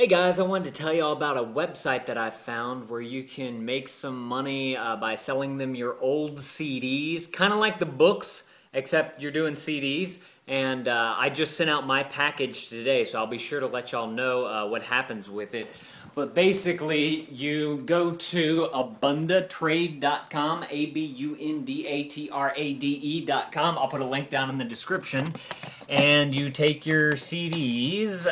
Hey guys, I wanted to tell you all about a website that I found where you can make some money uh, by selling them your old CDs, kind of like the books, except you're doing CDs. And uh, I just sent out my package today, so I'll be sure to let y'all know uh, what happens with it. But basically, you go to abundatrade.com, A B U N D A T R A D E.com. I'll put a link down in the description. And you take your CDs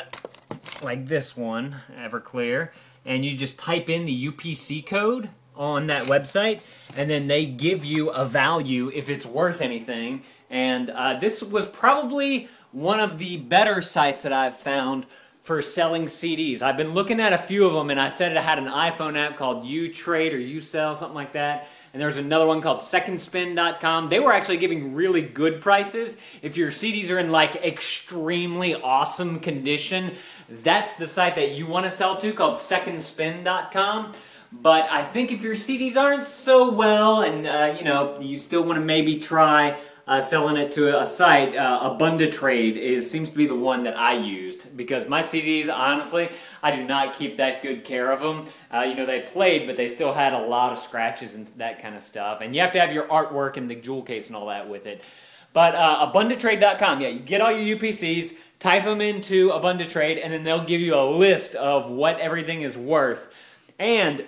like this one, Everclear, and you just type in the UPC code on that website, and then they give you a value if it's worth anything. And uh, this was probably one of the better sites that I've found for selling CDs. I've been looking at a few of them, and I said it had an iPhone app called You Trade or You Sell, something like that and there's another one called secondspin.com. They were actually giving really good prices. If your CDs are in like extremely awesome condition, that's the site that you want to sell to called secondspin.com. But I think if your CDs aren't so well and uh, you know you still want to maybe try uh, selling it to a site, uh, Abundatrade is seems to be the one that I used because my CDs, honestly, I do not keep that good care of them. Uh, you know, they played, but they still had a lot of scratches and that kind of stuff. And you have to have your artwork and the jewel case and all that with it. But uh, abundatrade.com, yeah, you get all your UPCs, type them into Abundatrade, and then they'll give you a list of what everything is worth. And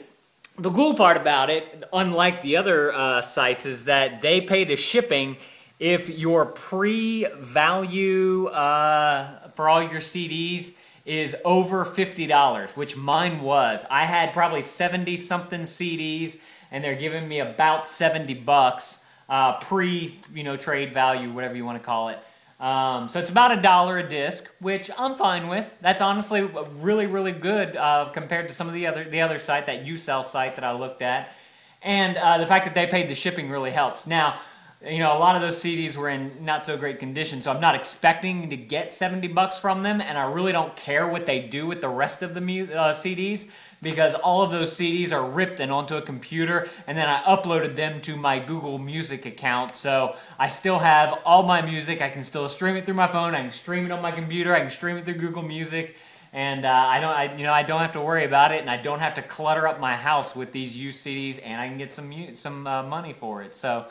the cool part about it, unlike the other uh, sites, is that they pay the shipping if your pre-value uh, for all your CDs is over $50, which mine was. I had probably 70 something CDs and they're giving me about 70 bucks uh, pre, you know, trade value, whatever you want to call it. Um, so it's about a dollar a disc, which I'm fine with. That's honestly really, really good uh, compared to some of the other the other site, that USell site that I looked at. And uh, the fact that they paid the shipping really helps. Now, you know, a lot of those CDs were in not so great condition, so I'm not expecting to get 70 bucks from them, and I really don't care what they do with the rest of the uh, CDs because all of those CDs are ripped and onto a computer, and then I uploaded them to my Google Music account, so I still have all my music. I can still stream it through my phone. I can stream it on my computer. I can stream it through Google Music and uh, I don't, I, you know, I don't have to worry about it, and I don't have to clutter up my house with these used CDs, and I can get some some uh, money for it. So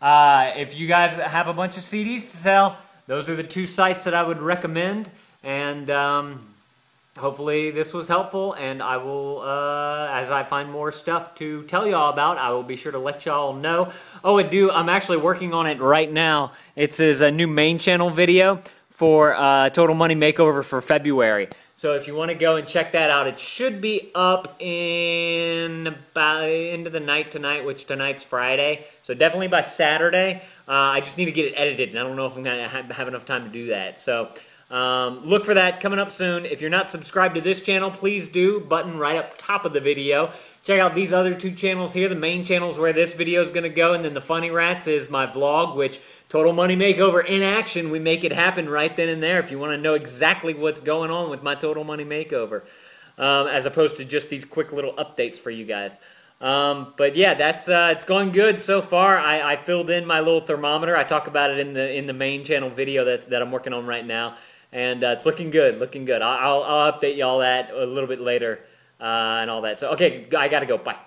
uh, if you guys have a bunch of CDs to sell, those are the two sites that I would recommend. And um, hopefully this was helpful. And I will, uh, as I find more stuff to tell y'all about, I will be sure to let y'all know. Oh, I do I'm actually working on it right now. It's a new main channel video for uh, Total Money Makeover for February. So if you want to go and check that out, it should be up in about into the night tonight, which tonight's Friday. So definitely by Saturday. Uh, I just need to get it edited, and I don't know if I'm to have enough time to do that. So um, look for that coming up soon. If you're not subscribed to this channel, please do. Button right up top of the video. Check out these other two channels here. The main channel is where this video is going to go, and then the Funny Rats is my vlog, which Total Money Makeover in action. We make it happen right then and there if you want to know exactly what's going on with my Total Money Makeover, um, as opposed to just these quick little updates for you guys. Um, but yeah, that's uh, it's going good so far. I, I, filled in my little thermometer. I talk about it in the in the main channel video that that I'm working on right now and uh, it's looking good, looking good. I'll, I'll, update you all that a little bit later uh, and all that. So, okay, I got to go. Bye.